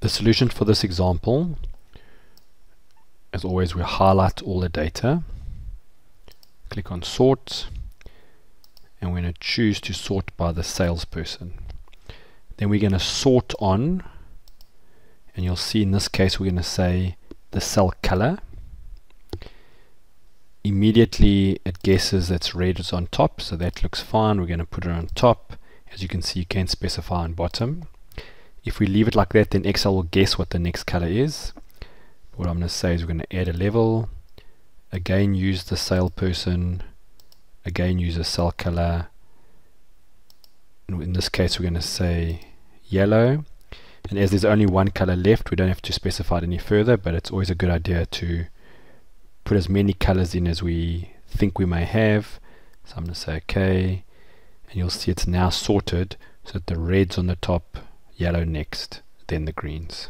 The solution for this example, as always, we highlight all the data, click on sort, and we're going to choose to sort by the salesperson. Then we're going to sort on, and you'll see in this case we're going to say the cell color. Immediately it guesses that's red is on top, so that looks fine. We're going to put it on top. As you can see, you can specify on bottom. If we leave it like that, then Excel will guess what the next color is. What I'm going to say is we're going to add a level. Again, use the salesperson. Again, use a cell color. In this case, we're going to say yellow and as there's only one color left we don't have to specify it any further but it's always a good idea to put as many colors in as we think we may have so I'm going to say okay and you'll see it's now sorted so that the reds on the top yellow next then the greens